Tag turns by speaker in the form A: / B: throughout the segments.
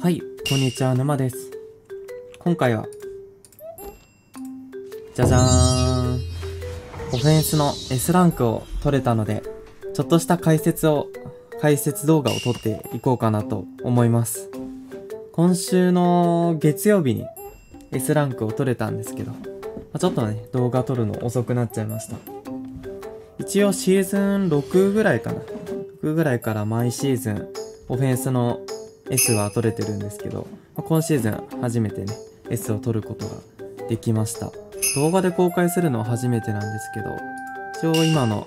A: はい、こんにちは、沼です。今回は、じゃじゃーん。オフェンスの S ランクを取れたので、ちょっとした解説を、解説動画を撮っていこうかなと思います。今週の月曜日に S ランクを取れたんですけど、ちょっとね、動画撮るの遅くなっちゃいました。一応シーズン6ぐらいかな。6ぐらいから毎シーズン、オフェンスの S は取れてるんですけど、まあ今シーズン初めてね、S を取ることができました。動画で公開するのは初めてなんですけど、一応今の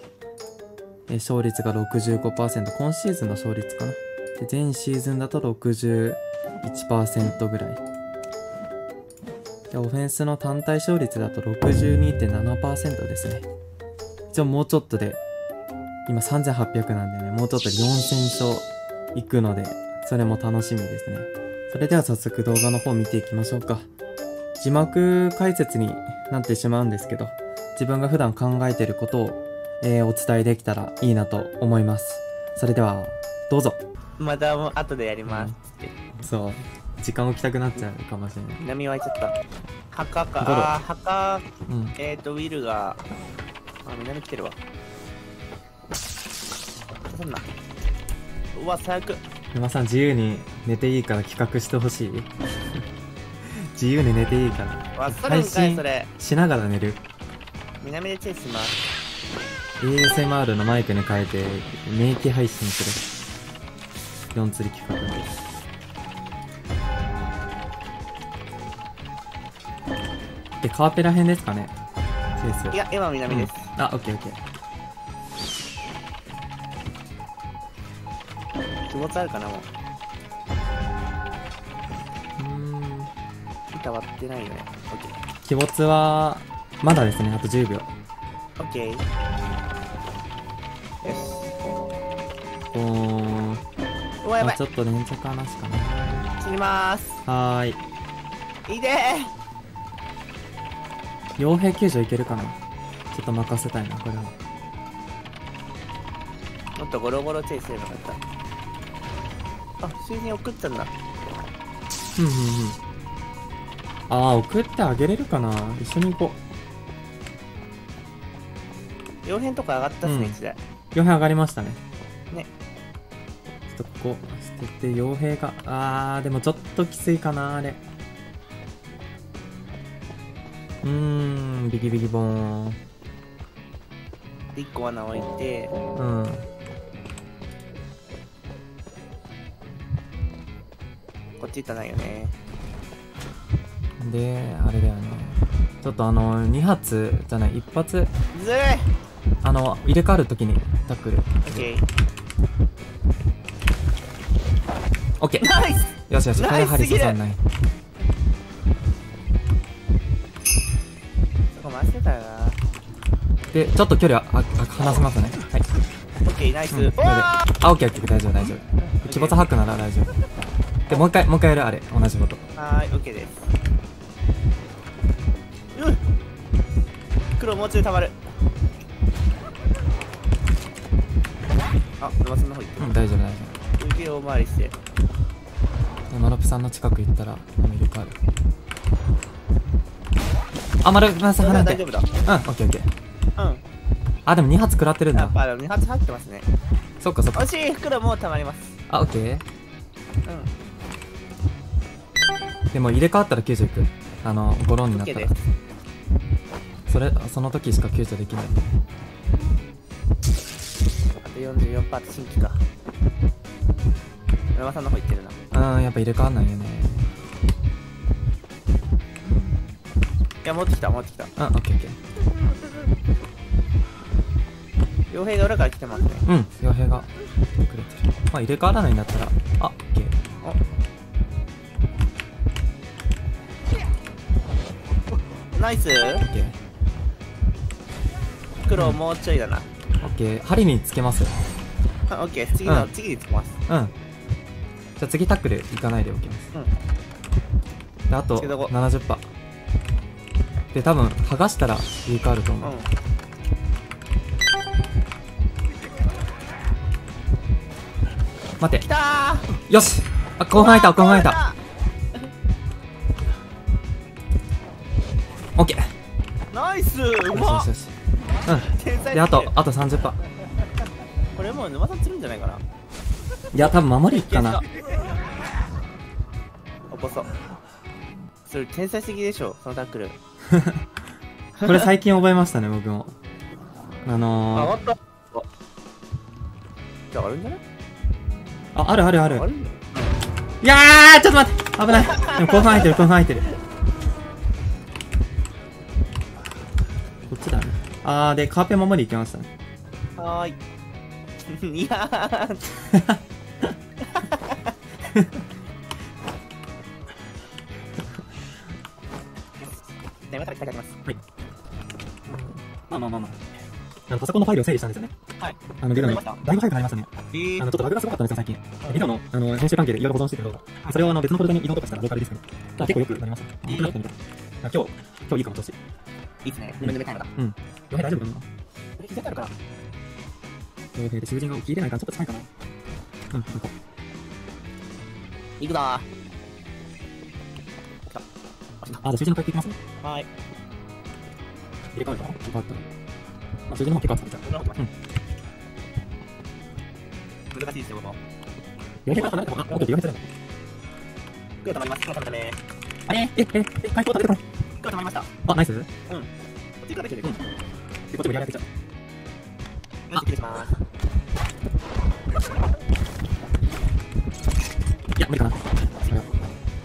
A: 勝率が65%、今シーズンの勝率かな。で前シーズンだと61%ぐらい。で、オフェンスの単体勝率だと62.7%ですね。一応もうちょっとで、今3800なんでね、もうちょっと4000勝いくので、それも楽しみですね。それでは早速動画の方見ていきましょうか。字幕解説になってしまうんですけど、自分が普段考えていることを、えーお伝えできたらいいなと思います。それでは、どうぞ。
B: またもう後でやります。
A: そう。時間置きたくなっちゃうかもしれない。
B: 波湧いちゃった。墓か、あー、墓、
A: うん。
B: えーと、ウィルが、あ、南来てるわ。そんな？うわ、最悪。
A: 沼さん自由に寝ていいから企画してほしい 自由に寝ていいから。
B: わ、それんかい、それ。
A: しながら寝る。
B: 南でチェイスします。
A: ASMR のマイクに変えて、名機配信する。4釣り企画です。で、カーペラ編ですかね？チェイス。
B: いや、今南です。
A: うんあ、オッケーオッケー。
B: 気持ちあるかな、もう。
A: うーん。
B: 板割ってないよね。オッケー。
A: 鬼没は、まだですね、あと10秒。
B: オッケー。よし。
A: おー。
B: うわ、やばい
A: あち。ょっと連着話かな。
B: 死にまーす。
A: はーい。
B: いで
A: 傭兵救助いけるかなちょっと任せたいな、これは。
B: ーもっとゴロゴロチェイスすればよかった。あ、囚人送ったんだ。
A: うんうんうん。あー、送ってあげれるかな一緒に行こ
B: 両辺とか上がったっすね、
A: うん
B: 一台。
A: う。傭兵上がりましたね。
B: ね。
A: ちょっとここ、捨てて、傭兵が、あー、でもちょっときついかな、あれ。うーん、ビキビキボーン。
B: で、1個罠置いて、
A: うん。
B: たないよね。
A: で、あれだよね。ちょっとあの、2発じゃない、1発、
B: ずるい
A: あの、入れ替わるときにタックル。
B: オッケー。
A: オッケー
B: ナイス
A: よしよし、これ針刺さんない。
B: そこ回してたよな。
A: で、ちょっと距離は、あ、あ離せますね。はい。
B: オッケー、ナイス。
A: うん、あ、オッケーオッケー、大丈夫大丈夫。鬼没ハックなら大丈夫。で、もう一回、もう一回やる、あれ、同じこと。
B: ーはーい、オッケーです。うっ黒もうちょい溜まる。あ、沼さんの方行っ
A: うん、大丈夫大丈
B: てる。腕を回りして。
A: 夫。で、マロプさんの近く行ったら、アメリカある。あ、マロプさん離れて。
B: は大丈夫
A: うん、
B: だ。
A: オッケーオッケー。
B: うん。
A: あ、でも2発食らってるんだ
B: やっ。ぱ2発入ってますね。
A: そっかそっか。
B: 惜しい袋もう溜まります。
A: あ、オッケー。
B: うん。
A: でも入れ替わったら救助行く。あの、ゴロンになったら
B: で。
A: それ、その時しか救助できない。
B: あと44パーツ新規か。沼さんの方行ってるな。
A: うん、やっぱ入れ替わんないよね。
B: いや、持ってきた、持ってきた。
A: うん、オッケーオッケ
B: 傭兵が裏から来てますね。
A: ー。うん、傭兵が来てくれてる。まあ入れ替わらないんだったら、あ、オッケー。
B: ナイス
A: オッケー。
B: 黒もうちょいだな。
A: オッケー。針につけます？よ。
B: あオッケー、次の、
A: うん
B: 次につきます。
A: うん。じゃあ次タックル行かないでおきます。
B: うん。
A: で、あと
B: つけとこ
A: 70%。で、多分、剥がしたら入れ替わると思う。
B: うん。
A: 待て
B: き。た
A: よしあ、後半空いた、後半空いた。オッケー。
B: ナイスうまっ。
A: うん。で、あと、あと30%。
B: これもう沼さん釣るんじゃないかない
A: や、多分守りかな。
B: 起こそうそれ天才すぎでしょそのタックル
A: これ最近覚えましたね、僕も。あ
B: 上
A: のー、
B: がったじゃああるんじゃない？
A: あ、あるあるある。い？やー、ちょっと待って危ない。でも後半空いてる、後半空いてる。こっちだね。あー、で、カーペン守り行きましたね。
B: はーい いやーでまた来たきます
A: まあまあまあまあ。あの、パソコンのファイルを整理したんですよね。
B: はい
A: あの、ゲロに、だいぶ早く入りましたね。
B: えー
A: あの、ちょっとバグがすごかったんですよ、最近。ゲロの、あの、編集関係でいろいろ保存してる動画。それをあの、別のフォルダに移動とかしたらローカルディスクに。あ結構よくなりました。
B: えー
A: 今日、今日いいかも、調子。
B: いいっすね。自分で買いました
A: 洋平大丈夫か。な
B: え膝ってあるから
A: 洋平で囚人が起き入れないからちょっと近いかな。うん、行こ
B: 行くぞー。来た
A: う。あ、じゃあ囚人の帰っていきますね。
B: はーい。
A: 入れ替わるかな？変わったら。まあ、囚人の方結構集めちゃう。
B: こん。難しいですよここ。
A: 洋平が離れたかなあ、オッケー、洋平だ。
B: 今日止まります。今日止まったね。
A: あれ？え、え、え、回復を食べてこい。
B: 今日止まりました。こ
A: あ、ナイス。
B: っちからできる
A: うん。で、こっちもやられちゃう。
B: 失礼します。
A: いや、無理かな。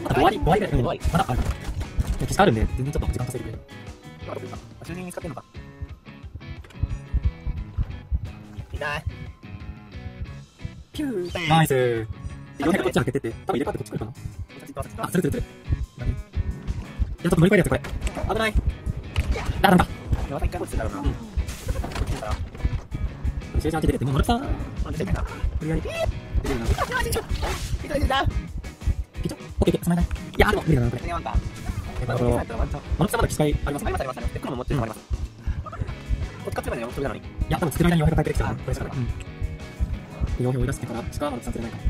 A: まだ5割、5割ぐらい。うん。
B: 5割
A: まだあるかな。いや岸あるんで、全然ちょっと時間稼いでくれ。る。
B: あどこ行った。主人見つかってんのか。痛い。ピュー
A: ナイス。こっち開けてて、多分入れ替わってこっち来るかな。あ、
B: あ
A: それそれそれ。や、っと乗り越えるやつ、これ。
B: 危ない
A: あ、ダメか。
B: また一回こっちだろうな
A: うん
B: だから
A: 囚人開けてて、もう乗れたー。
B: これ出てないな
A: 無理やり。出てるな。
B: あマジかいたいたいた
A: ピチョ。オッケー、オッケー、つないだい。いや、でも無理だな、これ。
B: ねワンタン
A: え
B: これワンタンワンタン
A: モノクさんまだ機械あります
B: ありますありますあります黒も持ってるのもありますこっち買ってまでよそれなのに
A: いや、多分作る間に洋平が帰ってきた
B: あ
A: これしかない。うん。で洋平を追い出してから、しかモノクさん釣れないか。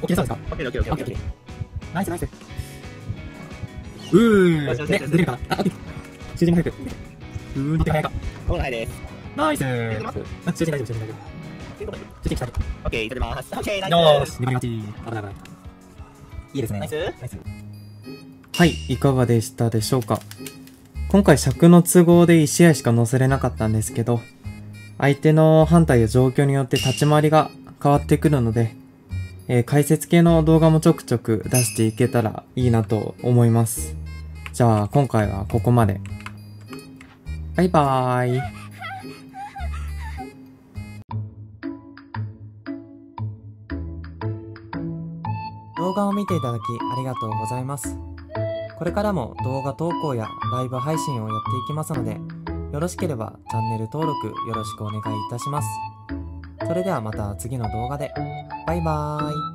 A: オッケー、そうですか？
B: オッケーオッケーオッケーオッケー
A: ナイスナイス。うーで、
B: よしよしよし
A: 出れるかなあ。囚人も早く。うーん、乗って早いか。
B: このないです
A: ナイスあ囚人大丈夫、囚人大丈夫。囚人来たね。
B: オッケーいただきますオッケーナイス
A: よーし、粘り勝ち。危ない危ない。いいですね。
B: ナイス
A: ナイス。はい、いかがでしたでしょうか今回尺の都合で1試合しか載せれなかったんですけど、相手の反対や状況によって立ち回りが変わってくるので、えー解説系の動画もちょくちょく出していけたらいいなと思います。じゃあ今回はここまで。バイバーイ。動画を見ていただきありがとうございます。これからも動画投稿やライブ配信をやっていきますので、よろしければチャンネル登録よろしくお願いいたします。それではまた次の動画で。バイバーイ。